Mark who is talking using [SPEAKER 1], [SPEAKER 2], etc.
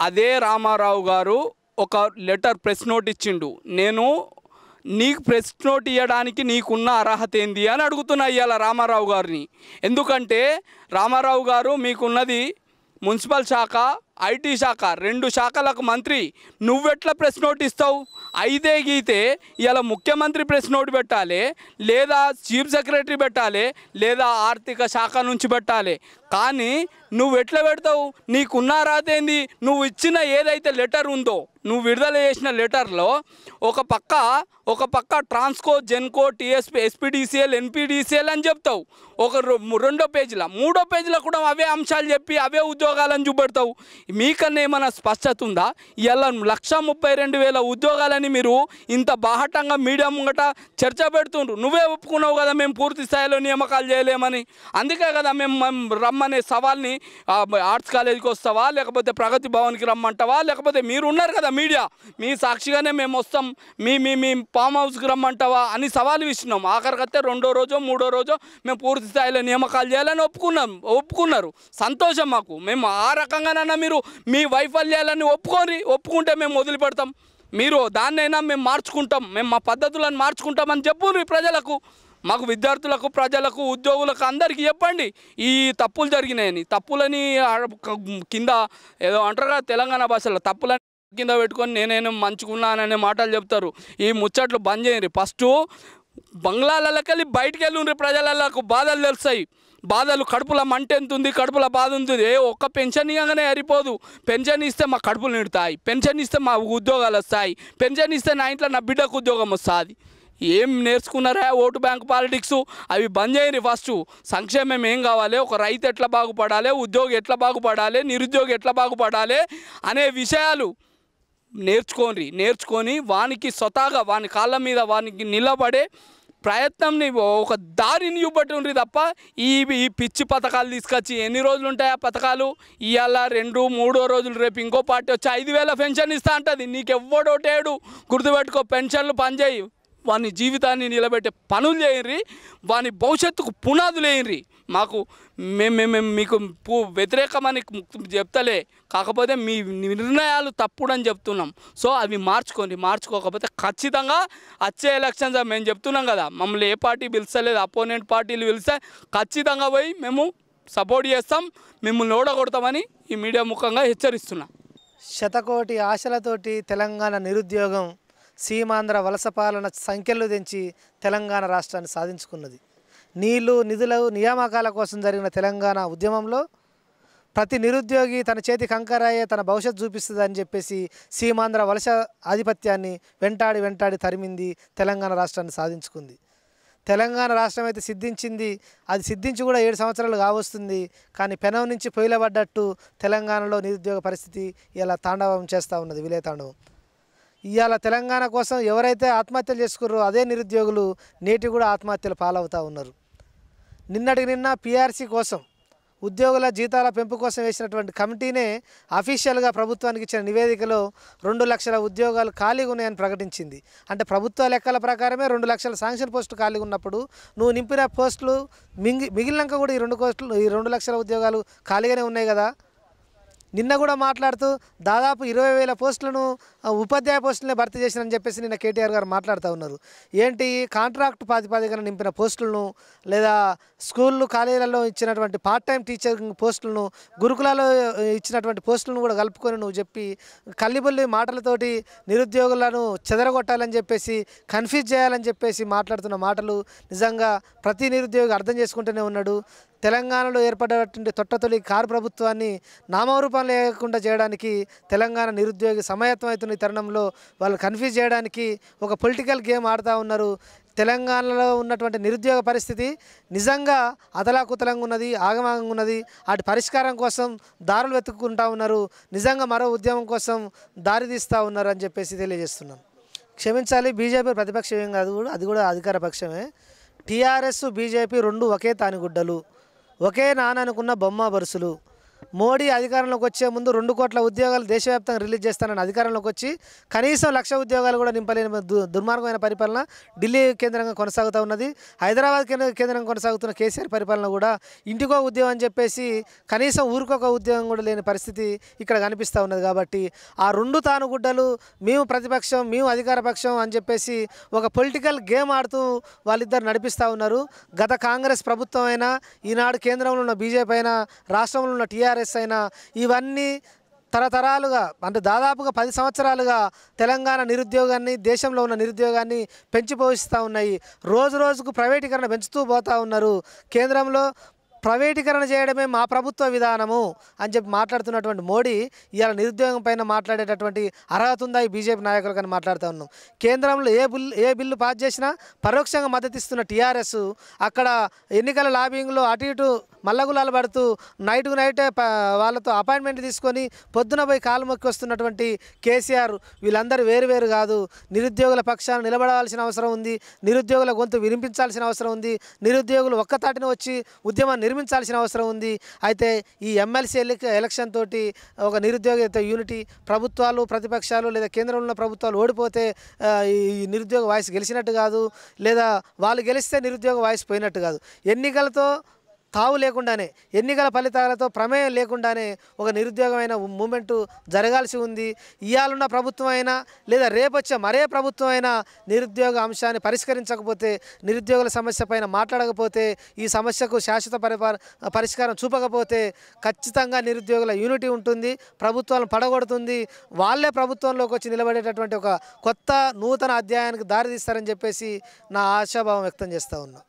[SPEAKER 1] అదే రామారావు గారు ఒక లెటర్ ప్రెస్ నోట్ ఇచ్చిండు. నేను నీకు ప్రెస్ నోట్ ఇవ్వడానికి నీకున్న అర్హత ఏంది అని అడుగుతున్నా ఇవాళ రామారావు గారిని. ఎందుకంటే రామారావు గారు మీకున్నది మున్సిపల్ శాఖ ఐటీ శాఖ రెండు శాఖలకు మంత్రి. నువ్వెట్లా ప్రెస్ నోట్ ఇస్తావు? అయితే గీతే ఇలా ముఖ్యమంత్రి ప్రెస్ నోట్ పెట్టాలి లేదా చీఫ్ సెక్రటరీ పెట్టాలి లేదా ఆర్థిక శాఖ నుంచి పెట్టాలి. కానీ నువ్వు ఎట్లా పెడతావు? నీకున్న అర్హత ఏంది నువ్వు ఇచ్చిన ఏదైతే లెటర్ ఉందో నువ్వు విడుదల చేసిన లెటర్లో ఒక పక్క ఒక పక్క Transco Genco TSP SPDCL NPDCL అని చెప్తావు. ఒక రొ- రెండో పేజీలో. మూడో పేజీలో కూడా అవే అంశాలు చెప్పి అవే ఉద్యోగాలను చూపెడతావు. మీకన్నా ఏమైనా స్పష్టత ఉందా? ఇలా లక్ష ముప్పై రెండు వేల ఉద్యోగాలని మీరు ఇంత బాహటంగా మీడియా ముంగట చర్చ పెడుతుండ్రు. నువ్వే ఒప్పుకున్నావు కదా మేము పూర్తి స్థాయిలో నియామకాలు చేయలేమని. అందుకే కదా మేము రమ్మ రమ్మనే సవాల్ని ఆర్ట్స్ కాలేజీకి వస్తావా? లేకపోతే ప్రగతి భవన్కి రమ్మంటావా? లేకపోతే మీరు ఉన్నారు కదా మీడియా మీ సాక్షిగానే మేము వస్తాం మీ మీ మీ ఫామ్ హౌస్కి రమ్మంటావా అని సవాలు ఇచ్చినాం ఆఖరికైతే రెండో రోజో మూడో రోజో మేము పూర్తి స్థాయిలో నియామకాలు చేయాలని ఒప్పుకున్నాం ఒప్పుకున్నారు. సంతోషం మాకు. మేము ఆ రకంగానైనా మీరు మీ వైఫల్యాలని ఒప్పుకొని ఒప్పుకుంటే మేము వదిలిపెడతాం. మీరు దాన్నైనా మేము మార్చుకుంటాం. మేము మా పద్ధతులను మార్చుకుంటామని చెప్పు ప్రజలకు. మాకు విద్యార్థులకు ప్రజలకు ఉద్యోగులకు అందరికీ చెప్పండి. ఈ తప్పులు జరిగినాయని. తప్పులని కింద ఏదో అంటారు కదా తెలంగాణ భాషలో తప్పులని కింద పెట్టుకొని నేనేం మంచుకున్నాననే మాటలు చెప్తారు. ఈ ముచ్చట్లు బంద్ చేయండి. ఫస్ట్ బంగ్లాలకెళ్ళి బయటికి వెళ్ళి ప్రజలకు బాధలు తెలుస్తాయి. బాధలు కడుపులో మంట ఎంత ఉంది కడుపులో బాధ ఉంటుంది ఏ ఒక్క పెన్షన్ ఇవ్వగానే అరిపోదు పెన్షన్ ఇస్తే మా కడుపులు నిడతాయి. పెన్షన్ ఇస్తే మా ఉద్యోగాలు వస్తాయి. పెన్షన్ ఇస్తే నా ఇంట్లో నా బిడ్డకు ఉద్యోగం వస్తుంది. ఏం నేర్చుకున్నారా ఓటు బ్యాంక్ పాలిటిక్స్? అవి బంద్ చేయరు ఫస్ట్. సంక్షేమం ఏం కావాలి? ఒక రైతు ఎట్లా బాగుపడాలి? ఉద్యోగి ఎట్లా బాగుపడాలి? నిరుద్యోగి ఎట్లా బాగుపడాలి? అనే విషయాలు నేర్చుకోండి. నేర్చుకొని వానికి స్వతహాగా వాని కాళ్ళ మీద వానికి నిలబడే ప్రయత్నంని ఒక దారిని చూపట్టుండ్రి తప్ప ఈ ఈ పిచ్చి పథకాలు తీసుకొచ్చి ఎన్ని రోజులు ఉంటాయి ఆ పథకాలు? ఇవాళ రెండు మూడో రోజులు రేపు ఇంకో పార్టీ వచ్చి ఐదు వేల పెన్షన్ ఇస్తా అంటుంది. నీకు ఎవ్వడోటేడు గుర్తుపెట్టుకో పెన్షన్లు పనిచేయి వాని జీవితాన్ని నిలబెట్టే పనులు చేయండి వాని భవిష్యత్తుకు పునాదులు వేయండి మాకు మేము మేము మీకు వ్యతిరేకమని చెప్తలే. కాకపోతే మీ నిర్ణయాలు తప్పుడని చెప్తున్నాం. సో అవి మార్చుకోండి. మార్చుకోకపోతే ఖచ్చితంగా వచ్చే ఎలక్షన్స్ మేము చెప్తున్నాం కదా. మమ్మల్ని ఏ పార్టీ పిలుస్తలేదు అపోనెంట్ పార్టీలు పిలిస్తే ఖచ్చితంగా పోయి మేము సపోర్ట్ చేస్తాం మిమ్మల్ని ఓడగొడతామని ఈ మీడియా ముఖంగా హెచ్చరిస్తున్నాం.
[SPEAKER 2] శతకోటి ఆశలతోటి తెలంగాణ నిరుద్యోగం సీమాంధ్ర వలస పాలన సంఖ్యలు తెంచి తెలంగాణ రాష్ట్రాన్ని సాధించుకున్నది. నీళ్ళు నిధుల నియామకాల కోసం జరిగిన తెలంగాణ ఉద్యమంలో ప్రతి నిరుద్యోగి తన చేతి కంకరాయే తన భవిష్యత్తు చూపిస్తుందని చెప్పేసి సీమాంధ్ర వలస ఆధిపత్యాన్ని వెంటాడి వెంటాడి తరిమింది తెలంగాణ రాష్ట్రాన్ని సాధించుకుంది. తెలంగాణ రాష్ట్రం అయితే సిద్ధించింది అది సిద్ధించి కూడా ఏడు సంవత్సరాలు కావస్తుంది కానీ పెనం నుంచి పొయ్యిలబడ్డట్టు తెలంగాణలో నిరుద్యోగ పరిస్థితి ఇలా తాండవం చేస్తూ ఉన్నది. విలేతాండవం. ఇవాళ తెలంగాణ కోసం ఎవరైతే ఆత్మహత్యలు చేసుకుర్రో అదే నిరుద్యోగులు నేటి కూడా ఆత్మహత్యలు పాలవుతూ ఉన్నారు. నిన్నటికి నిన్న పిఆర్సీ కోసం ఉద్యోగుల జీతాల పెంపు కోసం వేసినటువంటి కమిటీనే అఫీషియల్గా ప్రభుత్వానికి ఇచ్చిన నివేదికలో రెండు లక్షల ఉద్యోగాలు ఖాళీగా ఉన్నాయని ప్రకటించింది. అంటే ప్రభుత్వ లెక్కల ప్రకారమే రెండు లక్షల శాంక్షన్ పోస్టులు ఖాళీగా ఉన్నప్పుడు నువ్వు నింపిన పోస్టులు మింగి మిగిలినాక కూడా ఈ రెండు పోస్టులు ఈ రెండు లక్షల ఉద్యోగాలు ఖాళీగానే ఉన్నాయి కదా. నిన్న కూడా మాట్లాడుతూ దాదాపు ఇరవై వేల పోస్టులను ఉపాధ్యాయ పోస్టులనే భర్తీ చేసినని చెప్పేసి నిన్న కేటీఆర్ గారు మాట్లాడుతూ ఉన్నారు. ఏంటి కాంట్రాక్ట్ ప్రాతిపాదికన నింపిన పోస్టులను లేదా స్కూళ్ళు కాలేజీలలో ఇచ్చినటువంటి పార్ట్ టైం టీచరింగ్ పోస్టులను గురుకులాలో ఇచ్చినటువంటి పోస్టులను కూడా కలుపుకొని నువ్వు చెప్పి కల్లిబుల్లి మాటలతోటి నిరుద్యోగులను చెదరగొట్టాలని చెప్పేసి కన్ఫ్యూజ్ చేయాలని చెప్పేసి మాట్లాడుతున్న మాటలు నిజంగా ప్రతి నిరుద్యోగి అర్థం చేసుకుంటూనే ఉన్నాడు. తెలంగాణలో ఏర్పడేటువంటి తొట్టతొలి కారు ప్రభుత్వాన్ని నామరూపం లేకుండా చేయడానికి తెలంగాణ నిరుద్యోగి సమాయత్తం అవుతున్న ఈ తరుణంలో వాళ్ళు కన్ఫ్యూజ్ చేయడానికి ఒక పొలిటికల్ గేమ్ ఆడుతూ ఉన్నారు. తెలంగాణలో ఉన్నటువంటి నిరుద్యోగ పరిస్థితి నిజంగా అతలాకుతలంగా ఉన్నది ఆగమాగంగా ఉన్నది. వాటి పరిష్కారం కోసం దారులు వెతుక్కుంటా ఉన్నారు. నిజంగా మరో ఉద్యమం కోసం దారి తీస్తూ ఉన్నారు అని చెప్పేసి తెలియజేస్తున్నాం. క్షమించాలి బీజేపీ ప్రతిపక్షం కాదు కూడా అది కూడా అధికార పక్షమే. టీఆర్ఎస్ బీజేపీ రెండు ఒకే తానిగుడ్డలు ఒకే నాననుకున్న బొమ్మ బరుసులు. మోడీ అధికారంలోకి వచ్చే ముందు రెండు కోట్ల ఉద్యోగాలు దేశవ్యాప్తంగా రిలీజ్ చేస్తానని అధికారంలోకి వచ్చి కనీసం లక్ష ఉద్యోగాలు కూడా నింపలేని దు- దుర్మార్గమైన పరిపాలన ఢిల్లీ కేంద్రంగా కొనసాగుతూ ఉన్నది. హైదరాబాద్ కేంద్ర కేంద్రంగా కొనసాగుతున్న కేసీఆర్ పరిపాలన కూడా ఇంటికో ఉద్యోగం అని చెప్పేసి కనీసం ఊరికొక ఉద్యోగం కూడా లేని పరిస్థితి ఇక్కడ కనిపిస్తూ ఉన్నది కాబట్టి ఆ రెండు తానుగుడ్డలు మేము ప్రతిపక్షం మేము అధికార పక్షం అని చెప్పేసి ఒక పొలిటికల్ గేమ్ ఆడుతూ వాళ్ళిద్దరు నడిపిస్తూ ఉన్నారు. గత కాంగ్రెస్ ప్రభుత్వం అయినా ఈనాడు కేంద్రంలో ఉన్న బీజేపీ అయినా రాష్ట్రంలో ఉన్న టీఆర్ టీఆర్ఎస్ అయినా ఇవన్నీ తరతరాలుగా అంటే దాదాపుగా పది సంవత్సరాలుగా తెలంగాణ నిరుద్యోగాన్ని దేశంలో ఉన్న నిరుద్యోగాన్ని పెంచి పోషిస్తూ ఉన్నాయి. రోజు రోజుకు ప్రైవేటీకరణ పెంచుతూ పోతూ ఉన్నారు. కేంద్రంలో ప్రైవేటీకరణ చేయడమే మా ప్రభుత్వ విధానము అని చెప్పి మాట్లాడుతున్నటువంటి మోడీ ఇవాళ నిరుద్యోగం పైన మాట్లాడేటటువంటి అర్హత ఉందా ఈ బీజేపీ నాయకులకు అని మాట్లాడుతూ ఉన్నాం. కేంద్రంలో ఏ బిల్లు ఏ బిల్లు పాస్ చేసినా పరోక్షంగా మద్దతిస్తున్న టీఆర్ఎస్ అక్కడ ఎన్నికల లాబింగ్లో అటు ఇటు మల్లగులాలు పడుతూ నైట్కు నైటే వాళ్ళతో అపాయింట్మెంట్ తీసుకొని పొద్దున పోయి కాలు మొక్కి వస్తున్నటువంటి కేసీఆర్ వీళ్ళందరూ వేరు వేరు కాదు. నిరుద్యోగుల పక్షాన నిలబడాల్సిన అవసరం ఉంది. నిరుద్యోగుల గొంతు వినిపించాల్సిన అవసరం ఉంది. నిరుద్యోగులు ఒక్కతాటిన వచ్చి ఉద్యమాన్ని నిర్మించాల్సిన అవసరం ఉంది. అయితే ఈ ఎమ్మెల్సీ ఎలక్షన్ తోటి ఒక నిరుద్యోగ యూనిటీ ప్రభుత్వాలు ప్రతిపక్షాలు లేదా కేంద్రంలో ఉన్న ప్రభుత్వాలు ఓడిపోతే ఈ నిరుద్యోగ వాయిస్ గెలిచినట్టు కాదు. లేదా వాళ్ళు గెలిస్తే నిరుద్యోగ వాయిస్ పోయినట్టు కాదు. ఎన్నికలతో తావు లేకుండానే ఎన్నికల ఫలితాలతో ప్రమేయం లేకుండానే ఒక నిరుద్యోగమైన మూమెంటు జరగాల్సి ఉంది. ఇవాళన్న ప్రభుత్వం అయినా లేదా రేపొచ్చే మరే ప్రభుత్వం అయినా నిరుద్యోగ అంశాన్ని పరిష్కరించకపోతే నిరుద్యోగుల సమస్య పైన మాట్లాడకపోతే ఈ సమస్యకు శాశ్వత పరిష్కారం చూపకపోతే ఖచ్చితంగా నిరుద్యోగుల యూనిటీ ఉంటుంది ప్రభుత్వాలను పడగొడుతుంది. వాళ్ళే ప్రభుత్వంలోకి వచ్చి నిలబడేటటువంటి ఒక కొత్త నూతన అధ్యాయానికి దారితీస్తారని చెప్పేసి నా ఆశాభావం వ్యక్తం చేస్తూ ఉన్నా.